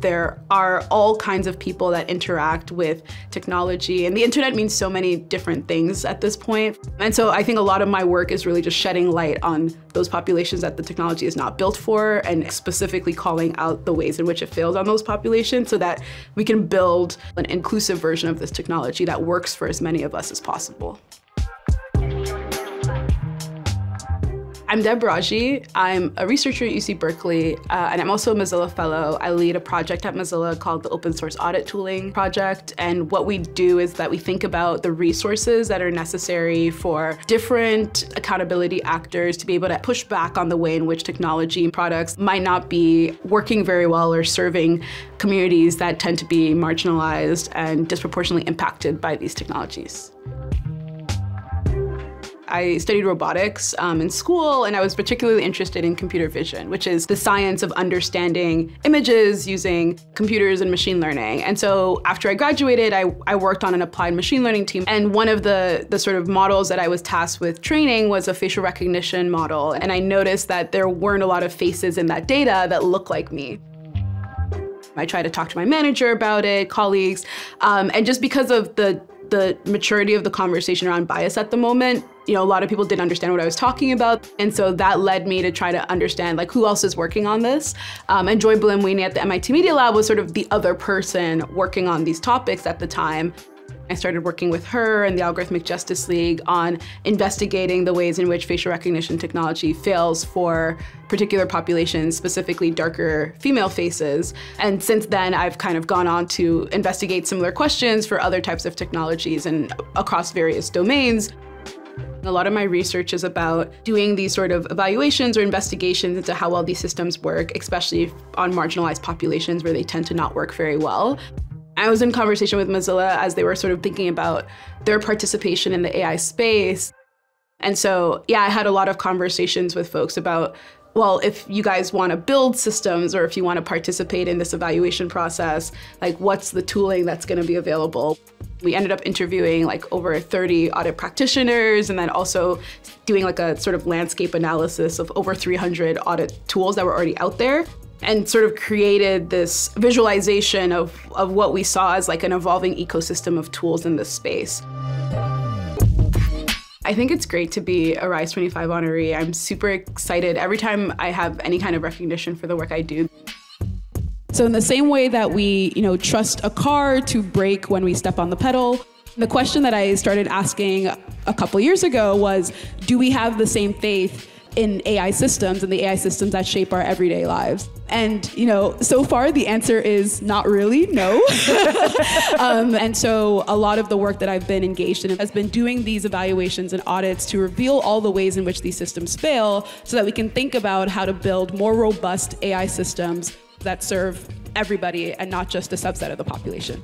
There are all kinds of people that interact with technology, and the internet means so many different things at this point. And so I think a lot of my work is really just shedding light on those populations that the technology is not built for, and specifically calling out the ways in which it fails on those populations so that we can build an inclusive version of this technology that works for as many of us as possible. I'm Deb Raji. I'm a researcher at UC Berkeley, uh, and I'm also a Mozilla Fellow. I lead a project at Mozilla called the Open Source Audit Tooling Project. And what we do is that we think about the resources that are necessary for different accountability actors to be able to push back on the way in which technology and products might not be working very well or serving communities that tend to be marginalized and disproportionately impacted by these technologies. I studied robotics um, in school, and I was particularly interested in computer vision, which is the science of understanding images using computers and machine learning. And so after I graduated, I, I worked on an applied machine learning team. And one of the, the sort of models that I was tasked with training was a facial recognition model. And I noticed that there weren't a lot of faces in that data that look like me. I tried to talk to my manager about it, colleagues, um, and just because of the the maturity of the conversation around bias at the moment, you know, a lot of people didn't understand what I was talking about. And so that led me to try to understand like who else is working on this. Um, and Joy Buolamwini at the MIT Media Lab was sort of the other person working on these topics at the time. I started working with her and the Algorithmic Justice League on investigating the ways in which facial recognition technology fails for particular populations, specifically darker female faces. And since then, I've kind of gone on to investigate similar questions for other types of technologies and across various domains. A lot of my research is about doing these sort of evaluations or investigations into how well these systems work, especially on marginalized populations where they tend to not work very well. I was in conversation with Mozilla as they were sort of thinking about their participation in the AI space. And so, yeah, I had a lot of conversations with folks about, well, if you guys want to build systems or if you want to participate in this evaluation process, like what's the tooling that's going to be available? We ended up interviewing like over 30 audit practitioners and then also doing like a sort of landscape analysis of over 300 audit tools that were already out there and sort of created this visualization of, of what we saw as like an evolving ecosystem of tools in this space. I think it's great to be a RISE 25 honoree. I'm super excited every time I have any kind of recognition for the work I do. So in the same way that we, you know, trust a car to brake when we step on the pedal, the question that I started asking a couple years ago was, do we have the same faith in AI systems and the AI systems that shape our everyday lives? And you know, so far the answer is not really, no. um, and so a lot of the work that I've been engaged in has been doing these evaluations and audits to reveal all the ways in which these systems fail, so that we can think about how to build more robust AI systems that serve everybody and not just a subset of the population.